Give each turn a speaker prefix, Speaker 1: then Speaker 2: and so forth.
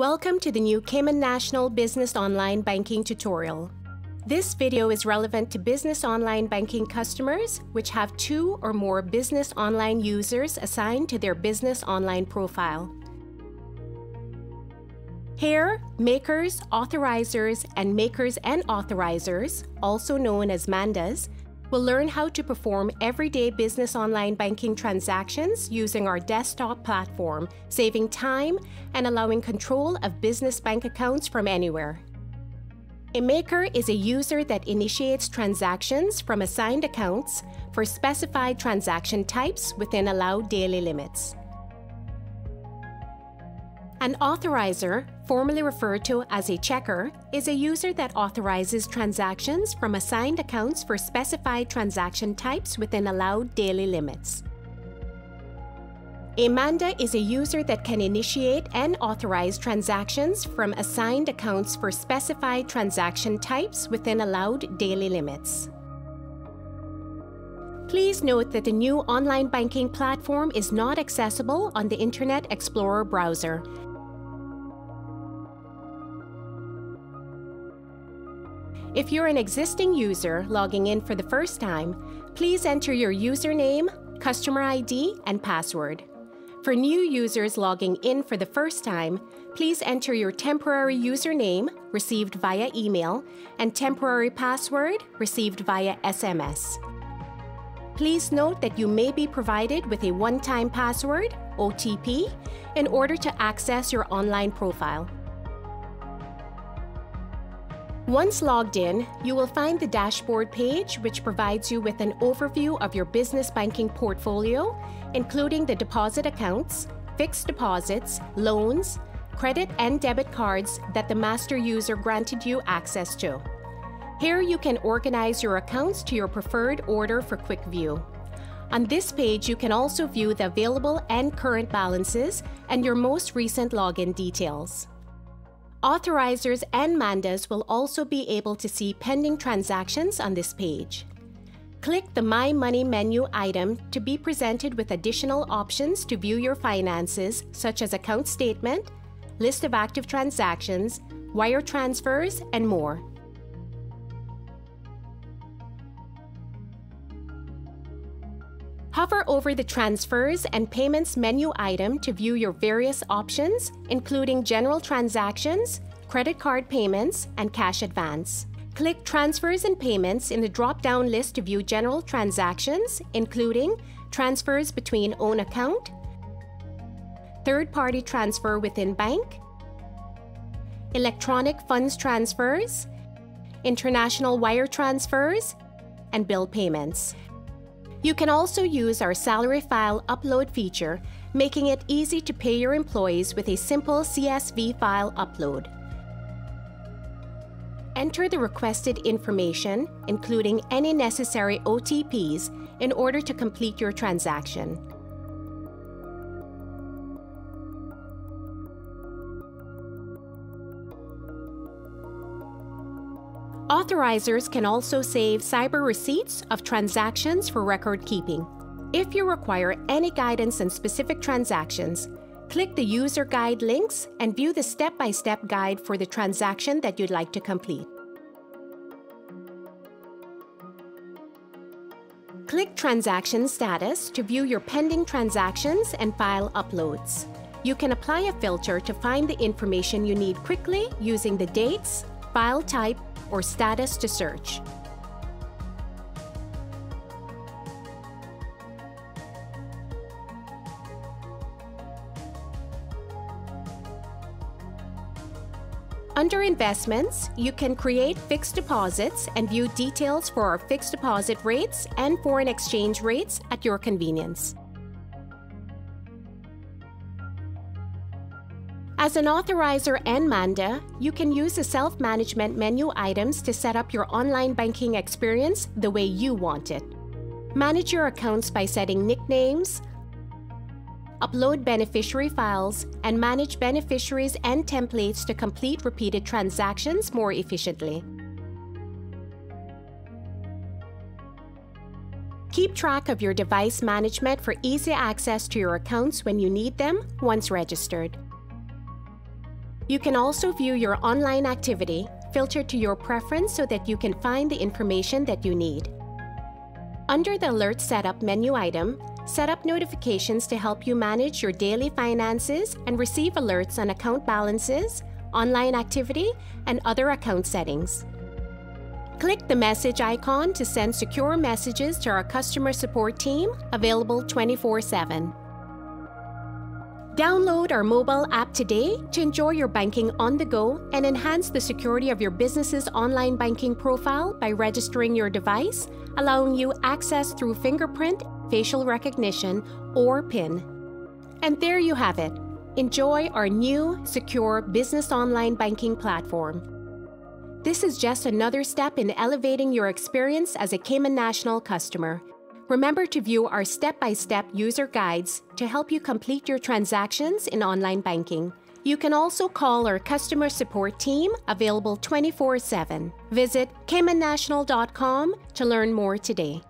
Speaker 1: Welcome to the new Cayman National Business Online Banking tutorial. This video is relevant to business online banking customers which have two or more business online users assigned to their business online profile. Here, makers, authorizers, and makers and authorizers, also known as MANDAs, will learn how to perform everyday business online banking transactions using our desktop platform, saving time and allowing control of business bank accounts from anywhere. A maker is a user that initiates transactions from assigned accounts for specified transaction types within allowed daily limits. An authorizer, formerly referred to as a checker, is a user that authorizes transactions from assigned accounts for specified transaction types within allowed daily limits. A Manda is a user that can initiate and authorize transactions from assigned accounts for specified transaction types within allowed daily limits. Please note that the new online banking platform is not accessible on the Internet Explorer browser If you're an existing user logging in for the first time, please enter your username, customer ID, and password. For new users logging in for the first time, please enter your temporary username received via email and temporary password received via SMS. Please note that you may be provided with a one time password, OTP, in order to access your online profile. Once logged in, you will find the dashboard page which provides you with an overview of your business banking portfolio, including the deposit accounts, fixed deposits, loans, credit and debit cards that the master user granted you access to. Here you can organize your accounts to your preferred order for quick view. On this page, you can also view the available and current balances and your most recent login details. Authorizers and mandas will also be able to see pending transactions on this page. Click the My Money menu item to be presented with additional options to view your finances, such as account statement, list of active transactions, wire transfers, and more. Hover over the Transfers and Payments menu item to view your various options, including general transactions, credit card payments, and cash advance. Click Transfers and Payments in the drop-down list to view general transactions, including transfers between own account, third-party transfer within bank, electronic funds transfers, international wire transfers, and bill payments. You can also use our salary file upload feature, making it easy to pay your employees with a simple CSV file upload. Enter the requested information, including any necessary OTPs, in order to complete your transaction. Authorizers can also save cyber receipts of transactions for record keeping. If you require any guidance on specific transactions, click the user guide links and view the step-by-step guide for the transaction that you'd like to complete. Click Transaction Status to view your pending transactions and file uploads. You can apply a filter to find the information you need quickly using the dates, file type, or status to search. Under Investments, you can create fixed deposits and view details for our fixed deposit rates and foreign exchange rates at your convenience. As an authorizer and Manda, you can use the self-management menu items to set up your online banking experience the way you want it. Manage your accounts by setting nicknames, upload beneficiary files, and manage beneficiaries and templates to complete repeated transactions more efficiently. Keep track of your device management for easy access to your accounts when you need them once registered. You can also view your online activity, filtered to your preference so that you can find the information that you need. Under the Alert Setup menu item, set up notifications to help you manage your daily finances and receive alerts on account balances, online activity, and other account settings. Click the message icon to send secure messages to our customer support team, available 24 7. Download our mobile app today to enjoy your banking on the go and enhance the security of your business's online banking profile by registering your device, allowing you access through fingerprint, facial recognition, or PIN. And there you have it. Enjoy our new, secure business online banking platform. This is just another step in elevating your experience as a Cayman National customer. Remember to view our step by step user guides to help you complete your transactions in online banking. You can also call our customer support team, available 24 7. Visit caymannational.com to learn more today.